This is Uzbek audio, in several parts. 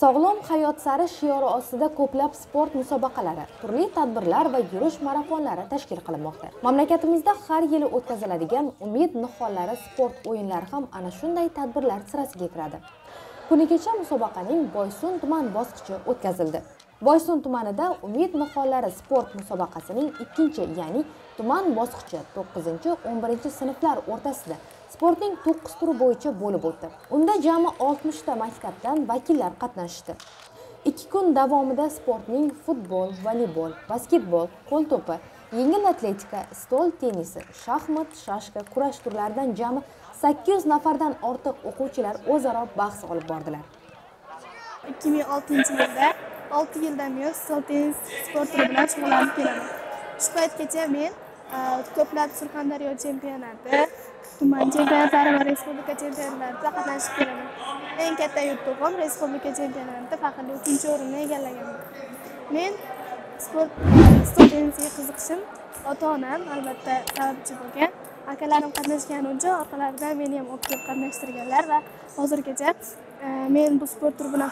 sog'lom hayot sari shiori ostida ko'plab sport musobaqalari turli tadbirlar va yurish marafonlari tashkil qilinmoqda. Mamlakatimizda har yili o'tkaziladigan umid nihollari sport o'yinlari ham ana shunday tadbirlar sirasiga kiradi. Kuni kecha musobaqaning boysun tuman bosqichi o'tkazildi. Boysun tumanida umid nihollari sport musobaqasining ikkinchi ya'ni tuman bosqichi to'qqizinchi o'n birinchi sinflar o'rtasida sportning to'qqiz turi bo'yicha bo'lib o'tdi. Unda jami oltmishta maktabdan vakillar qatnashdi. Ikki kun davomida sportning futbol voleybol basketbol qo'l to'pi yengil atletika stol tennisi shaxmat shashka kurash turlaridan jami sakkiz yuz nafardan ortiq o'quvchilar o'zaro bahs olib bordilar. Ikki ming oltinchi yilda olti yildan buyon stol tennis sport turi bilan shug'ullanib kelaman. Shu paytgacha men ko'plab surxondaryo chempionati tuman chempionatlari va respublika chempionatlarida qatnashib kelaman eng katta yutug'im respublika chempionatida faqat uchinchi o'rinni egallaganman men sport stol qiziqishim ota onam albatta sababchi bo'lgan akalarim qatnashgani uchun orqalaridan meni ham olib kelib qatnashtirganlar va hozirgacha men bu sport turi bilan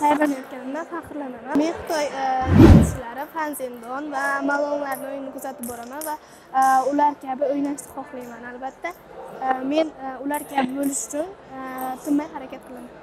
tayyorlanayotganimdan faxrlanaman. Men xitoy tennischilari Fanzendon va malonlarni o'yinini kuzatib boraman va e, ular kabi o'ynashni xohlayman albatta. E, men e, ular kabi bo'lish uchun tinmay harakat qilaman.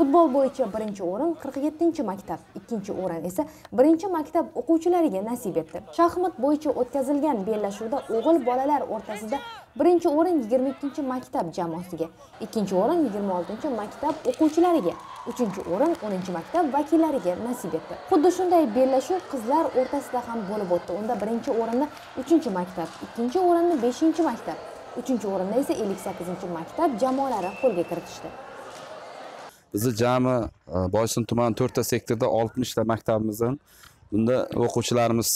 Futbol bo'yicha birinchi o'rin 47 maktab ikkinchi o'rin esa birinchi maktab o'quvchilariga nasib etdi. Shaxmat bo'yicha o'tkazilgan bellashuvda o'g'il bolalar o'rtasida birinchi o'rin 22 maktab jamoasiga ikkinchi o'rin 26 maktab o'quvchilariga uchinchi o'rin 10 maktab vakillariga nasib etdi. Xuddi shunday bellashuv qizlar o'rtasida ham bo'lib o'tdi. Unda birinchi o'rinni 3 maktab ikkinchi o'rinni 5 maktab uchinchi o'rinda esa 58 maktab jamoalari qo'lga kiritishdi. Bizni jami e, boysun tumani to'rtta sektorda oltmishta maktabimizdan bunda o'quvchilarimiz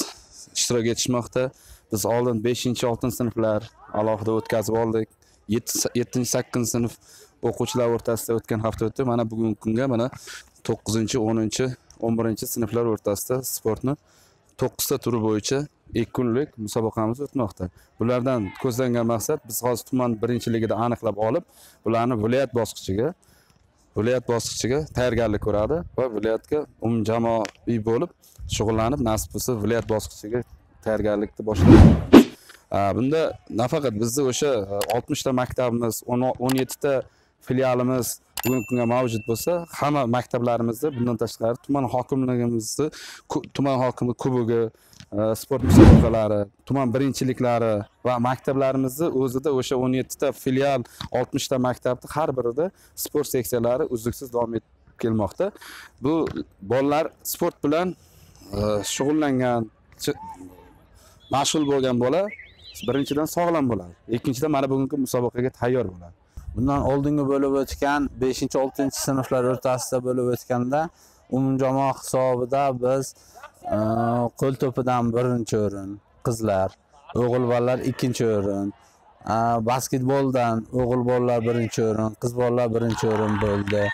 ishtirok etishmoqda. Biz oldin beshinchi oltinchi sinflar alohida o'tkazib oldik. Yettinchi sakkizinchi sinf o'quvchilar o'rtasida o'tgan hafta o'tdi. Mana bugungi kunga mana to'qqizinchi o'ninchi o'n birinchi sinflar o'rtasida sportni to'qqizta turi bo'yicha ikki kunlik musobaqamiz o'tmoqda. Bulardan ko'zlangan maqsad biz hozir tuman birinchiligida aniqlab olib bularni viloyat bosqichiga viloyat bosqichiga tayyorgarlik ko'radi va viloyatga umumjamoaviy bo'lib shug'ullanib nasib bo'lsa viloyat bosqichiga tayyorgarlikni boshlaymiz bunda nafaqat bizni o'sha e, oltmishta maktabimiz o'n yettita filialimiz bugungi kunga mavjud bo'lsa hamma maktablarimizda bundan tashqari tuman hokimligimizni tuman hokimi kubogi e, sport musobaqalari tuman birinchiliklari va maktablarimizni o'zida o'sha o'n yettita filial oltmishta maktabni har birida sport seksiyalari uzluksiz davom etib kelmoqda. Bu bolalar sport bilan e, shug'ullangan mashg'ul bo'lgan bola birinchidan sog'lom bo'ladi ikkinchidan mana bugungi musobaqaga tayyor bo'ladi. Bundan oldingi bo'lib o'tgan beshinchi oltinchi sinflar o'rtasida bo'lib o'tganda umumjamoa hisobida biz e, qo'l to'pidan birinchi o'rin qizlar o'g'il bolalar ikkinchi o'rin e, basketboldan o'g'il bolalar birinchi o'rin qiz bolalar birinchi o'rin bo'ldi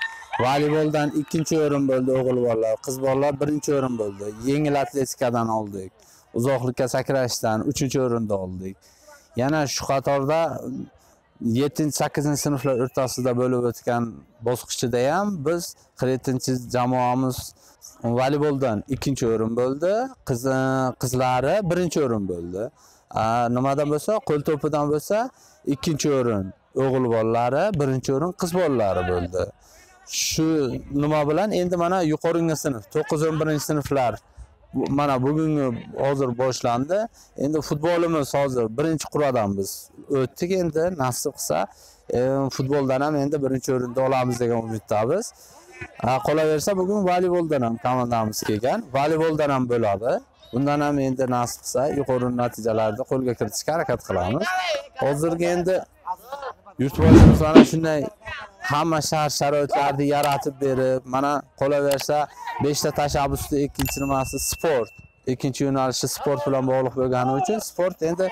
voleyboldan ikkinchi o'rin bo'ldi o'g'il bolalar qiz bolalar birinchi o'rin bo'ldi. Yengil atletikadan oldik uzoqlikka sakrashdan uchinchi o'rinda oldik. Yana shu qatorda yettinchi sakkizinchi sinflar o'rtasida bo'lib o'tgan bosqichida ham biz qirq yettinchi jamoamiz voleyboldan ikkinchi o'rin bo'ldi. Qizlari birinchi o'rin bo'ldi. Nimadan bo'lsa? Qo'l to'pidan bo'lsa ikkinchi o'rin o'g'il bolalari birinchi o'rin qiz bolalari bo'ldi. Shu nima bilan? Endi mana yuqoringi sinf to'qqiz o'n birinchi sinflar mana bugungi hozir boshlandi. Endi futbolimiz hozir birinchi qur'adan biz o'tdik endi nasib qilsa e, futboldan ham endi birinchi o'rinda olamiz degan umiddamiz. Qolaversa bugun voleyboldan ham komandamiz kelgan. Voleyboldan ham bo'ladi. Bundan ham endi nasib qilsa yuqori natijalarni qo'lga kiritishga harakat qilamiz. Hozirgi endi yurtboshimiz mana shunday hamma shart sharoitlarni yaratib berib mana qolaversa beshta tashabbusni ikkinchi nimasi sport. Ikkinchi yo'nalishi sport bilan bog'liq bo'lgani uchun sport endi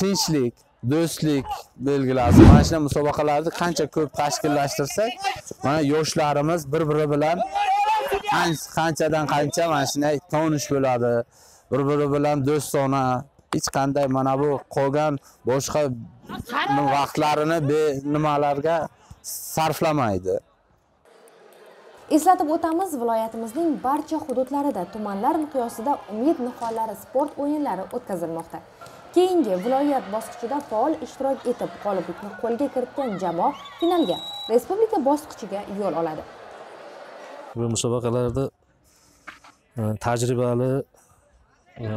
tinchlik do'stlik belgilasi. Mana shunday musobaqalarni qancha ko'p tashkillashtirsak mana yoshlarimiz bir biri bilan qanchadan qancha mana shunday tonish bo'ladi. Bir biri bilan do'stona hech qanday mana bu qolgan boshqa vaqtlarini nimalarga sarflamaydi. Eslatib o'tamiz viloyatimizning barcha hududlarida tumanlar miqyosida umid nihollari sport o'yinlari o'tkazilmoqda. Keyingi viloyat bosqichida faol ishtirok etib g'oliblikni qo'lga kiritgan jamoa finalga respublika bosqichiga yo'l oladi. Bu musobaqalarda e, tajribali e,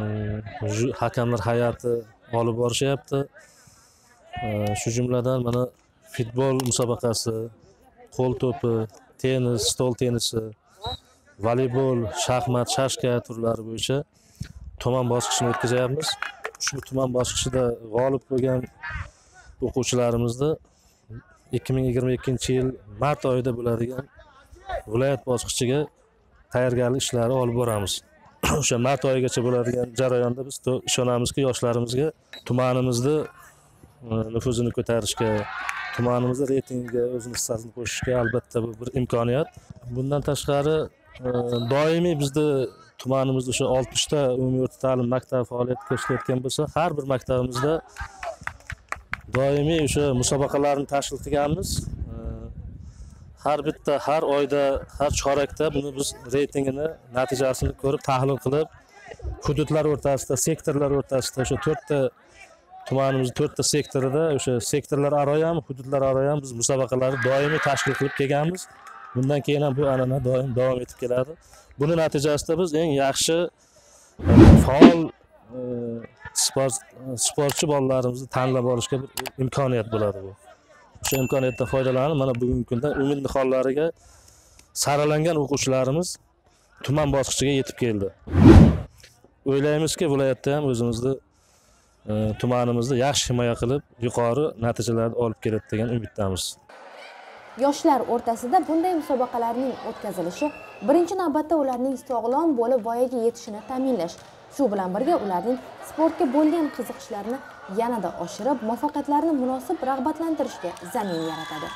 hakamlar hay'ati olib borishyapti. E, shu jumladan mana futbol musobaqasi qo'l to'pi tennis stol tennisi voleybol shaxmat shashka turlari bo'yicha tuman bosqichini o'tkazyapmiz ushbu tuman bosqichida g'olib bo'lgan o'quvchilarimizni ikki ming yigirma ikkinchi yil mart oyida bo'ladigan viloyat bosqichiga tayyorgarlik ishlari olib boramiz. O'sha mart oyigacha bo'ladigan jarayonda biz ishonamizki yoshlarimizga tumanimizni e, nufuzini ko'tarishga tumanimizni reytingiga o'zini hissasini qo'shishga albatta bu bir imkoniyat. Bundan tashqari e, doimiy bizni tumanimizda o'sha oltmishta umumiy o'rta ta'lim maktabi faoliyat ko'rsatayotgan bo'lsa har bir maktabimizda doimiy o'sha musobaqalarni tashkil qilganmiz. E, har bitta har oyda har chorakda buni biz reytingini natijasini ko'rib tahlil qilib hududlar o'rtasida sektorlar o'rtasida o'sha to'rtta tumanimizni to'rtta sektorida o'sha sektorlar aro ham hududlar aro ham biz musobaqalarni doimiy tashkil qilib kelganmiz. Bundan keyin ham bu an'ana doim davom etib keladi. Buni natijasida biz eng yaxshi e, faol e, sport sportchi bolalarimizni tanlab olishga bir imkoniyat bo'ladi bu. O'sha imkoniyatdan foydalanib mana bugungi kunda umid nihollariga saralangan o'quvchilarimiz tuman bosqichiga yetib keldi. O'ylaymizki viloyatda ham o'zimizni tumanimizni yaxshi himoya qilib yuqori natijalarni olib keladi degan umiddamiz. Yoshlar o'rtasida bunday musobaqalarning o'tkazilishi birinchi navbatda ularning sog'lom bo'lib voyaga yetishini ta'minlash shu bilan birga ularning sportga bo'lgan qiziqishlarini yanada oshirib muvaffaqiyatlarini munosib rag'batlantirishga zamin yaratadi.